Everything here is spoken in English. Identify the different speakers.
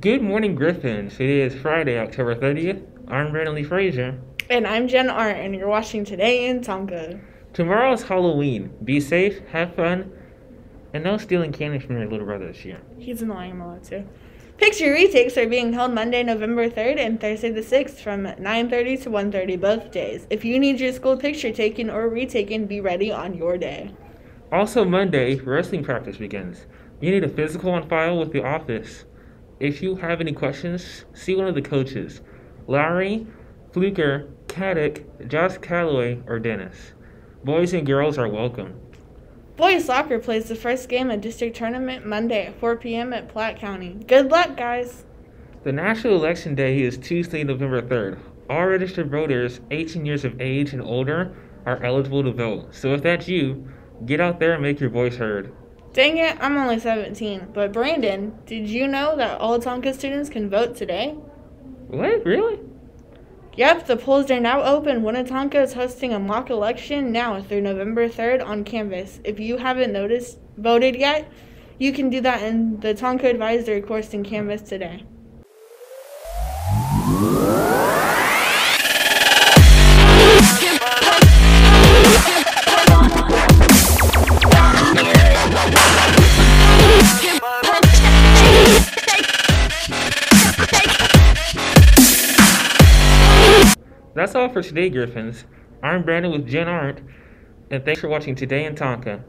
Speaker 1: Good morning, Griffins. Today is Friday, October 30th. I'm Branden Lee-Frazier.
Speaker 2: And I'm Jen Arendt, and you're watching Today in Tonka.
Speaker 1: Tomorrow is Halloween. Be safe, have fun, and no stealing candy from your little brother this year.
Speaker 2: He's annoying him a lot too. Picture retakes are being held Monday, November 3rd and Thursday the 6th from 9.30 to 1.30 both days. If you need your school picture taken or retaken, be ready on your day.
Speaker 1: Also, Monday, wrestling practice begins. You need a physical on file with the office. If you have any questions, see one of the coaches Lowry, Fluker, Caddick, Josh Calloway, or Dennis. Boys and girls are welcome.
Speaker 2: Boys soccer plays the first game of district tournament Monday at 4 p.m. at Platte County. Good luck, guys!
Speaker 1: The National Election Day is Tuesday, November 3rd. All registered voters 18 years of age and older are eligible to vote. So if that's you, get out there and make your voice heard.
Speaker 2: Dang it, I'm only 17. But Branden, did you know that all Tonka students can vote today?
Speaker 1: What? Really?
Speaker 2: Yep, the polls are now open. Winnetonka is hosting a mock election now through November 3rd on Canvas. If you haven't noticed voted yet, you can do that in the Tonka Advisory course in Canvas today.
Speaker 1: That's all for today, Griffins. I'm Branden with Jen Arendt, and thanks for watching Today in Tonka.